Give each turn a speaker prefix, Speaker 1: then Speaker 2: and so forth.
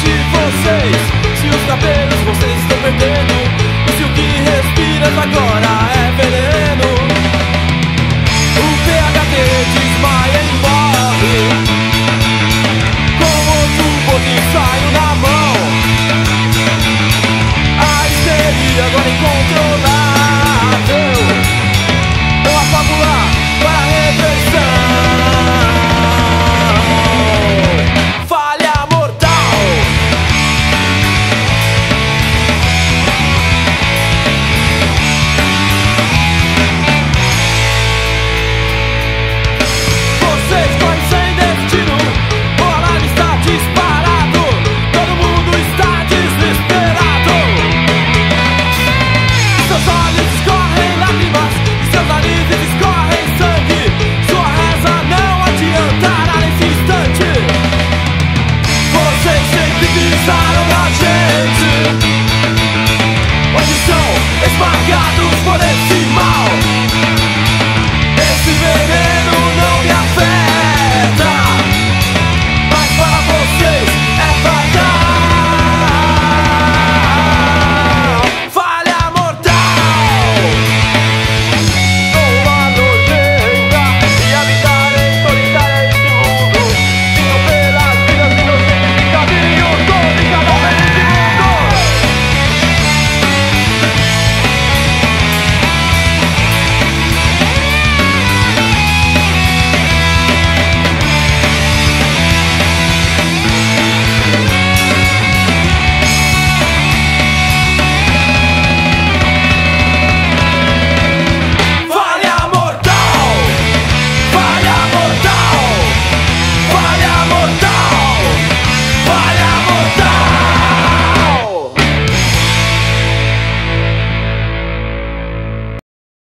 Speaker 1: de vocês. Se os cabelos vocês estão perdendo